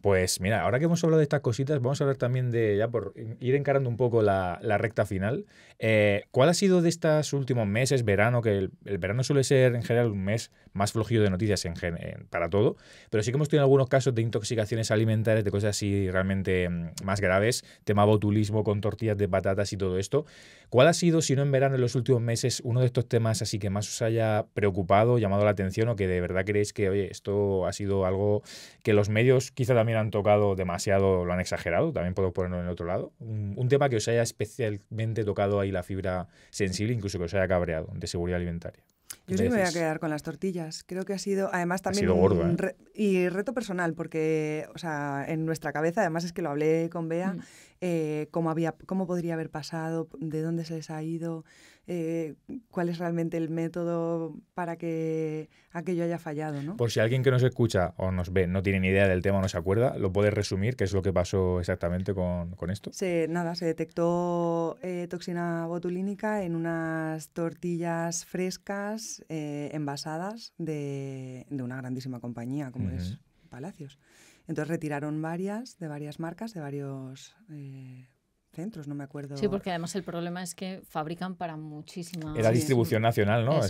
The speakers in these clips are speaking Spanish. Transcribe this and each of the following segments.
Pues mira, ahora que hemos hablado de estas cositas, vamos a hablar también de, ya por ir encarando un poco la, recta final. Eh, ¿Cuál ha sido de estos últimos meses, verano, que el, verano suele ser en general un mes más flojillo de noticias en, para todo, pero sí que hemos tenido algunos casos de intoxicaciones alimentarias, de cosas así realmente mm, más graves, tema botulismo con tortillas de patatas y todo esto. ¿Cuál ha sido, si no en verano, en los últimos meses, uno de estos temas así que más os haya preocupado, llamado la atención o que de verdad creéis que, oye, esto ha sido algo que los medios quizá también han tocado demasiado, lo han exagerado, también puedo ponerlo en el otro lado? Un, tema que os haya especialmente tocado ahí la fibra sensible, incluso que os haya cabreado, de seguridad alimentaria. Yo sí me voy a quedar con las tortillas. Creo que ha sido, además también, ¿eh? y reto personal, porque, o sea, en nuestra cabeza, además es que lo hablé con Bea, mm. eh, cómo había, cómo podría haber pasado, de dónde se les ha ido, eh, cuál es realmente el método para que aquello haya fallado, ¿no? Por si alguien que nos escucha o nos ve no tiene ni idea del tema o no se acuerda, ¿lo puedes resumir? ¿Qué es lo que pasó exactamente con, esto? Se, nada, se detectó toxina botulínica en unas tortillas frescas eh, envasadas de, una grandísima compañía como es Palacios. Entonces retiraron varias, de varias marcas, de varios eh, centros, no me acuerdo. Sí, porque además el problema es que fabrican para muchísimas... Era distribución nacional, ¿no?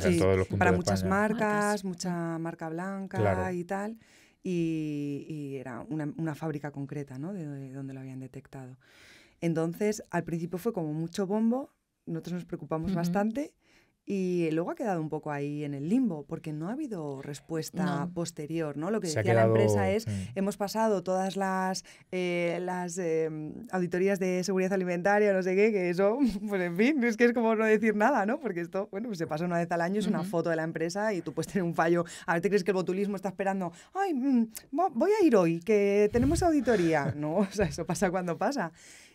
para muchas marcas, mucha marca blanca y tal. Y, era una, fábrica concreta, ¿no? De, donde lo habían detectado. Entonces, al principio fue como mucho bombo, nosotros nos preocupamos bastante y luego ha quedado un poco ahí en el limbo, porque no ha habido respuesta posterior, ¿no? Lo que decía la empresa es, hemos pasado todas las, eh, las em, auditorías de seguridad alimentaria, no sé qué, que eso, pues en fin, es que es como no decir nada, ¿no? Porque esto, bueno, pues se pasa una vez al año, es una foto de la empresa y tú puedes tener un fallo. A ver, ¿te crees que el botulismo está esperando? Ay, mm, voy a ir hoy, que tenemos auditoría. No, o sea, eso pasa cuando pasa.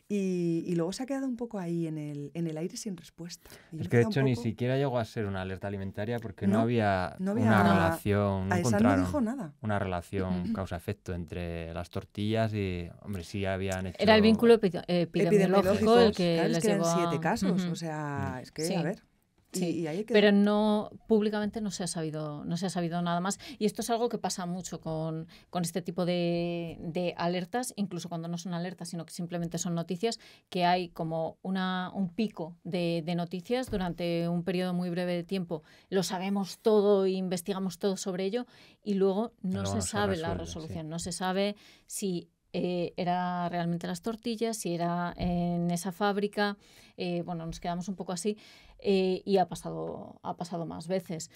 Y, luego se ha quedado un poco ahí en el, en el aire sin respuesta. es que de hecho ni siquiera llegó a ser una alerta alimentaria porque no, había, una relación, no encontraron nada. una relación causa-efecto entre las tortillas y, hombre, sí habían hecho... Era el vínculo epidemiológico, el que les llevó siete casos, o sea, es que, a ver... Sí, pero no públicamente no se ha sabido no se ha sabido nada más. Y esto es algo que pasa mucho con, este tipo de, alertas, incluso cuando no son alertas, sino que simplemente son noticias, que hay como una, un pico de, noticias durante un periodo muy breve de tiempo. Lo sabemos todo e investigamos todo sobre ello y luego no, se sabe la resolución, no se sabe si eh, era realmente las tortillas, si era en esa fábrica. Eh, bueno, nos quedamos un poco así. Eh, y ha pasado, ha pasado más veces.